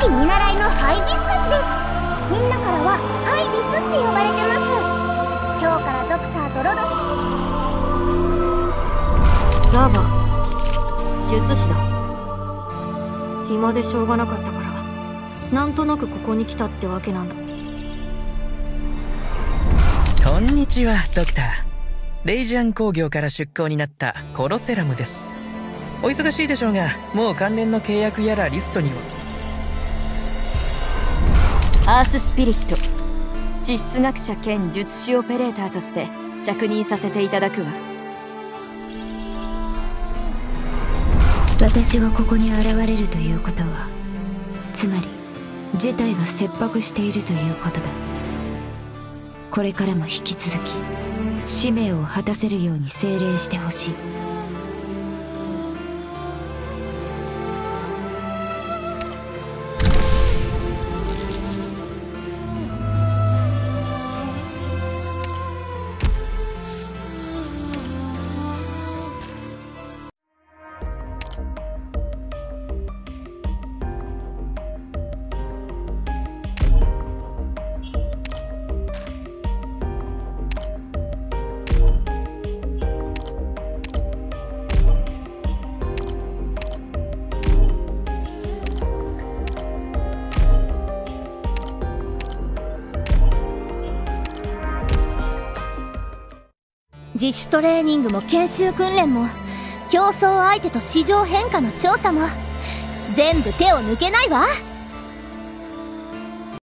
士見習いのハイビスカスです。みんなからはハイビスって呼ばれてます。今日からドクタードロドラバ術師だ。暇でしょうがなかったからなんとなくここに来たってわけなんだ。こんにちはドクター。レイジアン工業から出向になったコロセラムです。お忙しいでしょうがもう関連の契約やらリストにはアーススピリット地質学者兼術師オペレーターとして着任させていただくわ。私がここに現れるということはつまり事態が切迫しているということだ。これからも引き続き使命を果たせるように精霊してほしい。自主トレーニングも研修訓練も競争相手と市場変化の調査も全部手を抜けないわ。